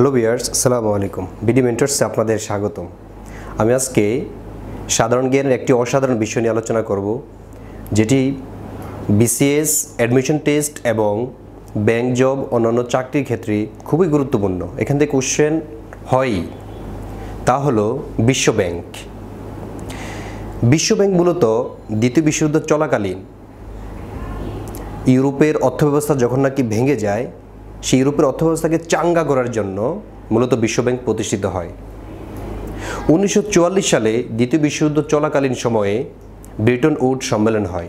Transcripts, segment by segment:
Hello বিয়ার্স আসসালামু আলাইকুম। BD মেন্টার্সে আপনাদের স্বাগতম। আমি আজকে সাধারণ জ্ঞানের একটি অসাধারণ বিষয় নিয়ে আলোচনা করব, যেটি বিসিএস, অ্যাডমিশন টেস্ট এবং ব্যাংক জব, অন্যান্য চাকরির ক্ষেত্রে খুবই গুরুত্বপূর্ণ। এখান থেকে কোশ্চেন হয়ই তা হলো বিশ্ব ব্যাংক। বিশ্ব ব্যাংক মূলত দ্বিতীয় বিশ্বযুদ্ধ চলাকালীন ইউরোপের অর্থব্যবস্থা যখন নাকি ভেঙে যায় সেই ইউরোপের অর্থব্যবস্থাকে চাঙ্গা করার জন্য মূলত বিশ্বব্যাংক প্রতিষ্ঠিত হয়। উনিশশো চুয়াল্লিশ সালে দ্বিতীয় বিশ্বযুদ্ধ চলাকালীন সময়ে ব্রিটন উড সম্মেলন হয়।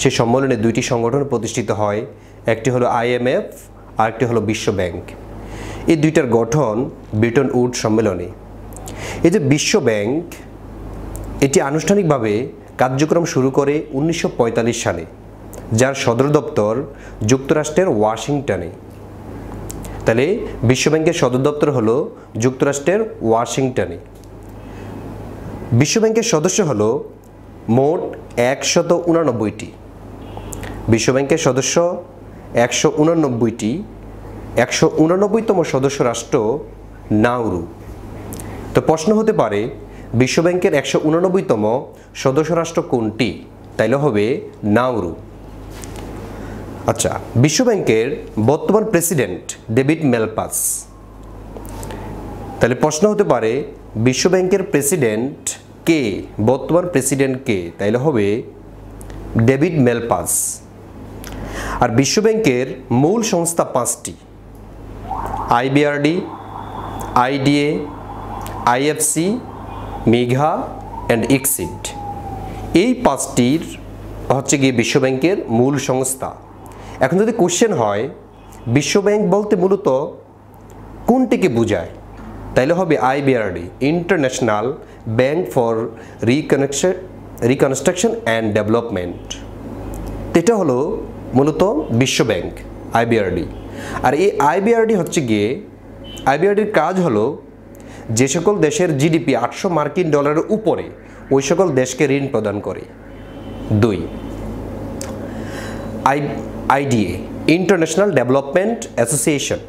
সেই সম্মেলনে দুইটি সংগঠন প্রতিষ্ঠিত হয়, একটি হলো আইএমএফ আর একটি হলো বিশ্ব ব্যাংক এই দুইটার গঠন ব্রিটন উড সম্মেলনে। এই যে বিশ্ব ব্যাংক এটি আনুষ্ঠানিকভাবে কার্যক্রম শুরু করে উনিশশো পঁয়তাল্লিশ সালে, যার সদর দপ্তর যুক্তরাষ্ট্রের ওয়াশিংটনে। তাহলে বিশ্বব্যাংকের সদর দপ্তর হল যুক্তরাষ্ট্রের ওয়াশিংটনে। বিশ্বব্যাংকের সদস্য হল মোট একশত উনানব্বইটি। বিশ্বব্যাংকের সদস্য একশো উনানব্বইটি, একশো উনানব্বইতম সদস্য রাষ্ট্র নাউরু তো প্রশ্ন হতে পারে, বিশ্বব্যাংকের একশো উনানব্বইতম সদস্য রাষ্ট্র কোনটি? তাইলে হবে নাউরু আচ্ছা বিশ্বব্যাংকের বর্তমান প্রেসিডেন্ট ডেভিড মেলপাস। তাহলে প্রশ্ন হতে পারে, বিশ্বব্যাংকের প্রেসিডেন্ট কে, বর্তমান প্রেসিডেন্ট কে? তাইলে হবে ডেভিড মেলপাস। আর বিশ্বব্যাংকের মূল সংস্থা পাঁচটি, IBRD, IDA, IFC, MIGA and ICSID. এই পাঁচটির হচ্ছে গিয়ে বিশ্বব্যাংকের মূল সংস্থা। এখন যদি কোশ্চেন হয়, বিশ্বব্যাংক বলতে মূলত কোনটিকে বোঝায়? তাইলে হবে IBRD international bank for reconnection reconstruction and development এটা হলো মূলত বিশ্ব ব্যাংক আইবিআরডি আর এই আইবিআরডি হচ্ছে গিয়ে আইবিআরডির কাজ হলো যে সকল দেশের জিডিপি আটশো মার্কিন ডলারের উপরে ওই সকল দেশকে ঋণ প্রদান করে। দুই I IDA international development association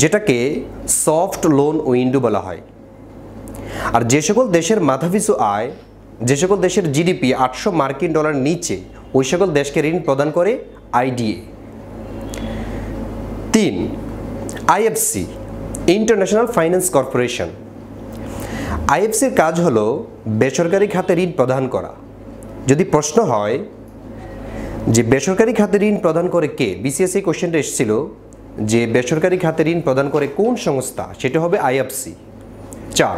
যেটাকে সফট লোন উইন্ডো বলা হয়। আর যে সকল দেশের মাথাপিছু আয়, যে সকল দেশের জিডিপি আটশো মার্কিন ডলার নিচে, ওই সকল দেশকে ঋণ প্রদান করে আইডিএ। তিন, আইএফসি ইন্টারন্যাশনাল ফাইন্যান্স কর্পোরেশন আইএফসির কাজ হলো বেসরকারি খাতে ঋণ প্রদান করা। যদি প্রশ্ন হয় যে বেসরকারি খাতে ঋণ প্রদান করে কে? বিসিএস এই কোশ্চেনটা এসেছিল যে বেসরকারি খাতে ঋণ প্রদান করে কোন সংস্থা? সেটা হবে আইএফসি চার,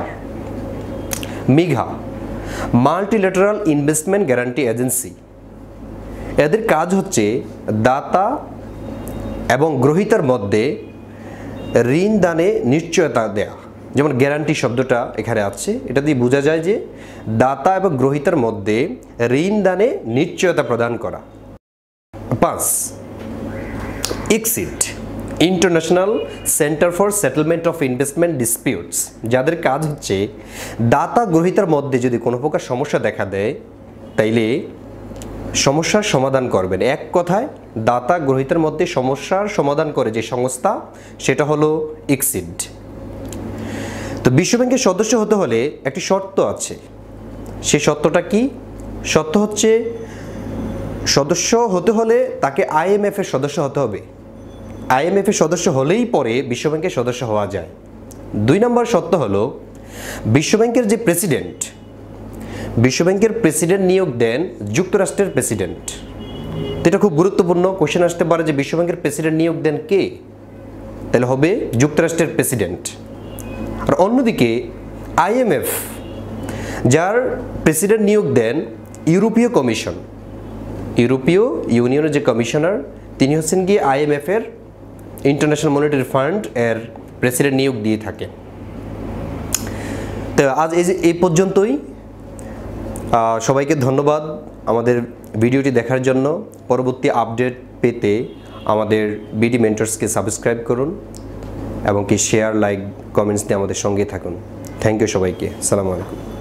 MIGA multilateral investment guarantee agency এদের কাজ হচ্ছে দাতা এবং গ্রহিতার মধ্যে ঋণ দানে নিশ্চয়তা দেয়া। যেমন গ্যারান্টি শব্দটা এখানে আছে। এটা দিয়ে বোঝা যায় যে দাতা এবং গ্রহিতার মধ্যে ঋণ দানে নিশ্চয়তা প্রদান করা। পাঁচ ICSID international centre for settlement of investment disputes, যাদের কাজ হচ্ছে দাতা গ্রহিতার মধ্যে যদি কোনো প্রকার সমস্যা দেখা দেয়, তাইলে সমস্যার সমাধান করবেন। এক কথায়, দাতা গ্রহিতার মধ্যে সমস্যার সমাধান করে যে সংস্থা, সেটা হলো ইক্সিড তো বিশ্বব্যাংকের সদস্য হতে হলে একটি শর্ত আছে। সে শর্তটা কি? শর্ত হচ্ছে সদস্য হতে হলে তাকে আইএমএফ এর সদস্য হতে হবে। আইএমএফ এর সদস্য হলেই পরে বিশ্বব্যাংকের সদস্য হওয়া যায়। দুই নম্বর শর্ত হলো, বিশ্বব্যাংকের যে প্রেসিডেন্ট, বিশ্বব্যাংকের প্রেসিডেন্ট নিয়োগ দেন যুক্তরাষ্ট্রের প্রেসিডেন্ট। এটা খুব গুরুত্বপূর্ণ কোশ্চেন আসতে পারে যে বিশ্বব্যাংকের প্রেসিডেন্ট নিয়োগ দেন কে? তাহলে হবে যুক্তরাষ্ট্রের প্রেসিডেন্ট। আর অন্যদিকে, আইএমএফ, যার প্রেসিডেন্ট নিয়োগ দেন ইউরোপীয় কমিশন। ইউরোপীয় ইউনিয়নের যে কমিশনার, তিনি হচ্ছেন গিয়ে আইএমএফ এর ইন্টারন্যাশনাল মনিটারি ফান্ড এর প্রেসিডেন্ট নিয়োগ দিয়ে থাকে। তো আজ এই এই পর্যন্তই। সবাইকে ধন্যবাদ আমাদের ভিডিওটি দেখার জন্য। পরবর্তী আপডেট পেতে আমাদের বিডি মেন্টার্সকে সাবস্ক্রাইব করুন এবং কি শেয়ার, লাইক, কমেন্টস দিয়ে আমাদের সঙ্গে থাকুন। থ্যাংক ইউ সবাইকে। সালামু আলাইকুম।